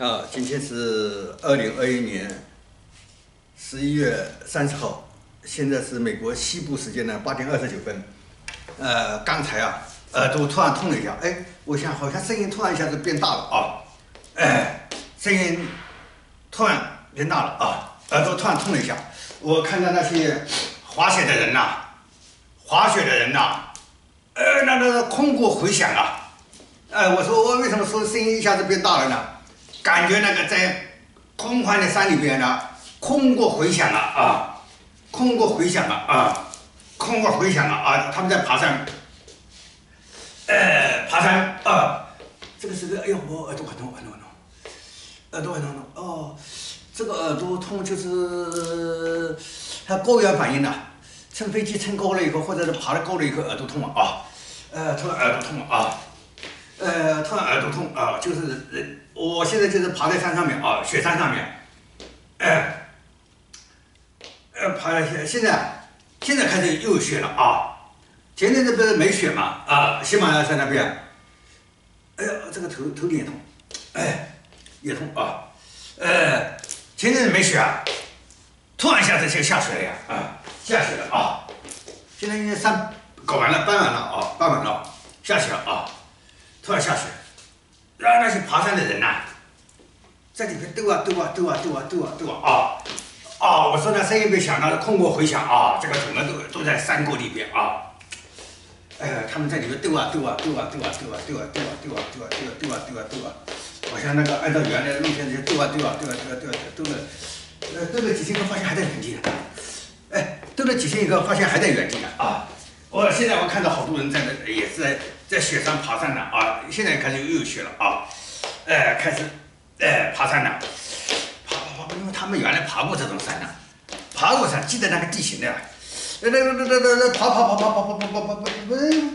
啊，今天是二零二一年十一月三十号，现在是美国西部时间的八点二十九分。呃，刚才啊，耳朵突然痛了一下，哎，我想好像声音突然一下子变大了啊，哎，声音突然变大了啊，耳朵突然痛了一下。我看到那些滑雪的人呐，滑雪的人呐，呃，那个空谷回响啊，哎，我说我为什么说声音一下子变大了呢？感觉那个在空旷的山里边呢，空过回响了啊，空过回响了啊，空过回响了啊，他们在爬山，呃，爬山啊，这个是个，哎呦，我耳朵很痛，很痛，很痛，耳朵很痛痛，哦，这个耳朵痛就是它高原反应的，乘飞机乘高了以后，或者是爬的高了以后，耳朵痛了啊，呃，突然耳朵痛了啊。呃，突然耳朵痛啊，就是呃，我现在就是爬在山上面啊，雪山上面，哎，呃，爬现现在现在开始又雪了啊，前阵子不是没雪嘛啊，喜马拉雅山那边，哎呀，这个头头顶也痛，哎，也痛啊，呃，前阵子没雪啊，突然一下子就下雪了呀啊，下雪了啊，现在因为山搞完了，搬完了啊，搬完了，下雪了啊。突然下雪，然后那些爬山的人呐，在里面抖啊抖啊抖啊抖啊抖啊抖啊啊啊！我说那声音别响，那空过回响啊，这个整个都都在山沟里边啊。哎，他们在里面抖啊抖啊抖啊抖啊抖啊抖啊抖啊抖啊抖啊抖啊抖啊抖啊抖啊，好像那个按照原来的路线就抖啊抖啊抖啊抖啊抖啊抖了，呃，抖了几千个，发现还在原地呢。哎，抖了几千个，发现还在原地呢啊！我现在我看到好多人在那，也是在在雪山爬山的啊。现在开始又有雪了啊，哎，开始哎爬山了，爬爬爬，因为他们原来爬过这种山呢，爬过山，记得那个地形的，那那那那那那爬爬爬爬爬爬爬爬爬爬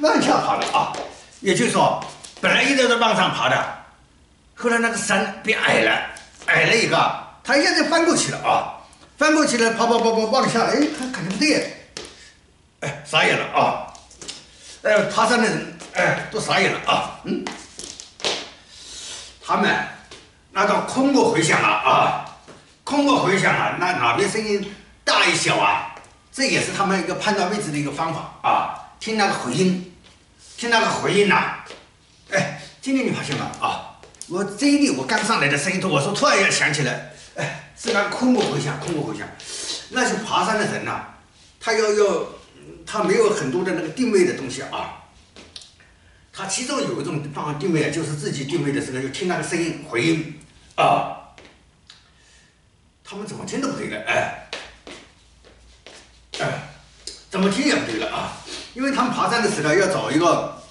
往下爬了啊。也就是说，本来一直在往上爬的，后来那个山变矮了，矮了一个，他一下就翻过去了啊，翻过去了，爬爬爬爬往下，哎，他感觉不对。哎，傻眼了啊！哎，爬山的人，哎，都傻眼了啊！嗯，他们那个空过回响了啊，空过回响了，那哪边声音大一小啊？这也是他们一个判断位置的一个方法啊。听那个回音，听那个回音呐。哎，今天你发现吗？啊，我这一里我刚上来的声音，我说突然间想起来，哎，是那空过回响，空过回响。那些爬山的人呐，他要要。他没有很多的那个定位的东西啊，他其中有一种方法定位，就是自己定位的时候就听那个声音回音。啊，他们怎么听都不对的，哎，哎，怎么听也不对了啊，因为他们爬山的时候要找一个，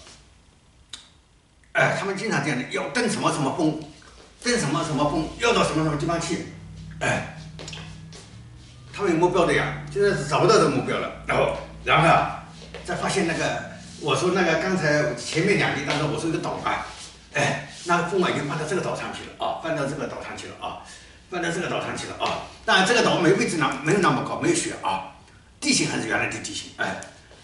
哎，他们经常这样的，要登什么什么峰，登什么什么峰，要到什么什么地方去，哎，他们有目标的呀，现在是找不到这个目标了，然后。然后啊，再发现那个，我说那个刚才前面两集当中我说一个岛啊，哎，那个风啊已经搬到这个岛上去了啊，搬到这个岛上去了啊，搬到这个岛上去了啊。当然这个岛没位置那没有那么高，没有雪啊，地形还是原来的地形，哎，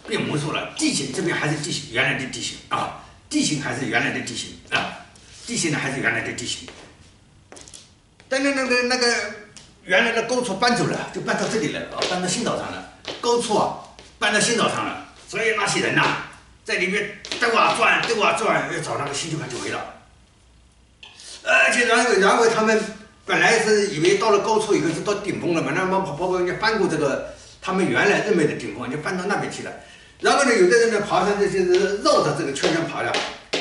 变魔术了，地形这边还是地形原来的地形啊，地形还是原来的地形啊，地形呢还是原来的地形。但那那个那个原来的高处搬走了，就搬到这里来了啊，搬到新岛上了，高处啊。搬到新岛上了，所以那些人呐，在里面兜啊转，兜啊转，要找那个新就看就回了。而且然后，然后他们本来是以为到了高处以后是到顶峰了嘛，那么跑跑跑就翻过这个他们原来认为的顶峰，就翻到那边去了。然后呢，有的人呢爬山，这就是绕着这个圈圈爬的，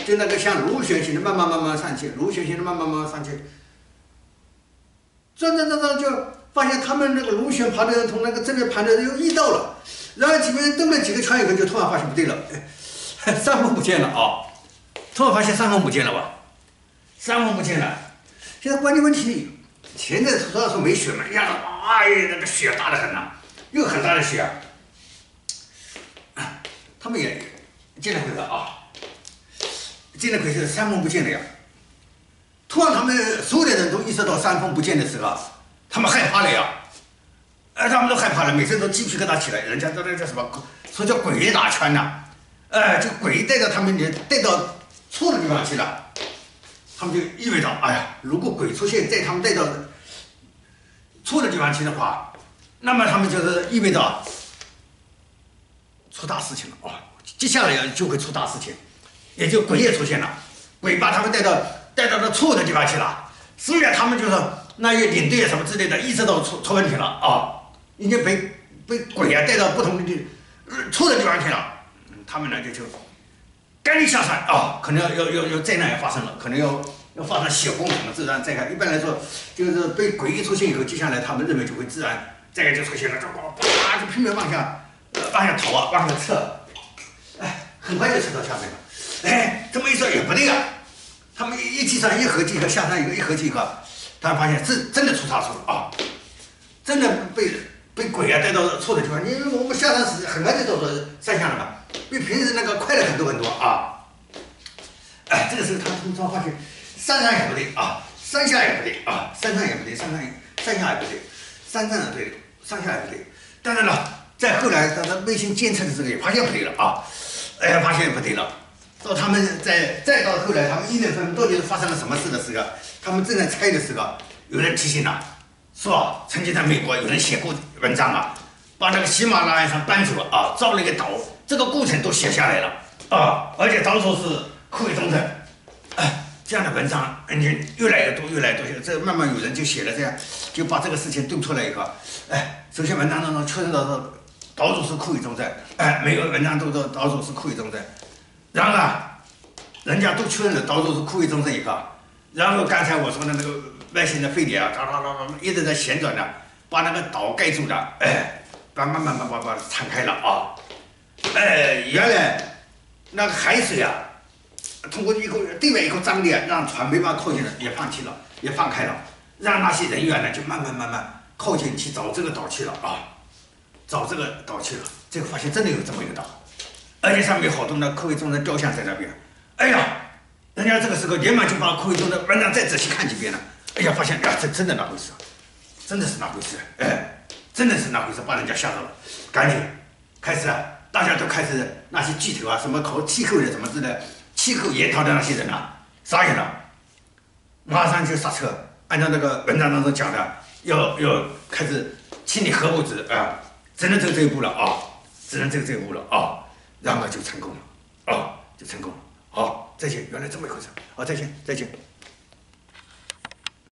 就那个像螺旋形的慢慢慢慢上去，螺旋形的慢慢慢慢上去。转转转转，就发现他们那个螺旋爬的人从那个这边爬的又遇到了。然后几个人兜了几个圈以后，就突然发现不对了，山峰不见了啊！突然发现山峰不见了吧？山峰不见了。现在关键问题，现在主要说没雪嘛，呀，哎呀，那个雪大的很呐，又很大的雪。他们也见了鬼了啊！见了鬼是山峰不见了呀。突然他们所有的人都意识到山峰不见的时候，他们害怕了呀。哎，他们都害怕了，每次都鸡皮疙瘩起来。人家都那叫什么？说叫鬼打圈呐！哎，就鬼带到他们，你带到错的地方去了。他们就意味着，哎呀，如果鬼出现在他们带到错的地方去的话，那么他们就是意味着出大事情了。啊！接下来就会出大事情，也就鬼也出现了，鬼把他们带到带到了错的地方去了，所以他们就是那些领队啊什么之类的，意识到出出问题了。啊，已经被被鬼啊带到不同的地错的地方去了，他们呢就就赶紧下山啊，可能要要要要灾难要发生了，可能要要发生血崩什么自然灾害。一般来说，就是被鬼一出现以后，接下来他们认为就会自然灾害就出现了，就啪就拼命往下呃往下逃啊，往下撤，哎，很快就撤到下面了。哎，这么一说也不对啊，他们一一计算一合计一个下山一个一合计一个，他们发现是真的出差错了啊，真的被被鬼啊带到错的地方。因为我们下山时很快就到了山下了嘛，比平时那个快了很多很多啊。哎，这个时候他突然发现山上也不对啊，山下也不对啊，山上也不对，山上山下也不对，山上也不对，山下也不对。当然了，在后来他的卫星监测的时候也发现不对了啊，哎，发现不对了。到他们在再到后来，他们议论纷纷，到底是发生了什么事的时候，他们正在猜的时候，有人提醒了，说曾经在美国有人写过文章啊，把那个喜马拉雅山搬走了啊，造了一个岛，这个过程都写下来了。啊，而且到处是酷伟东城，哎，这样的文章，你，越来越多，越来越多，这慢慢有人就写了这样，就把这个事情顿出来以后，哎，首先文章当中确认到说岛主是酷伟东城，哎，每个文章都说岛主是酷伟东城。然后呢，人家都确认了岛主是库位中生以后，然后刚才我说的那个外星的飞碟啊，哒哒哒哒一直在旋转的，把那个岛盖住了，哎，把慢慢慢慢把它敞开了啊，哎，原来那个海水啊，通过一口对外一口张力，让船没办法靠近了，也放弃了，也放开了，让那些人员呢就慢慢慢慢靠近去找这个岛去了啊，找这个岛去了，这个发现真的有这么一个岛。而且上面好多那科威中的雕像在那边，哎呀，人家这个时候连忙就把科威中的文章再仔细看几遍了，哎呀，发现呀，这真的那回事，真的是那回事，哎，真的是那回事，把人家吓到了，赶紧开始，大家都开始那些巨头啊，什么考气候的什么之类，气候研讨的那些人啊，傻眼了，马上就刹车，按照那个文章当中讲的，要要开始清理核物质啊，只能走这一步了啊，只能走这一步了啊。然后就成功了，啊，就成功了。好，再见，原来这么一回事。好，再见，再见。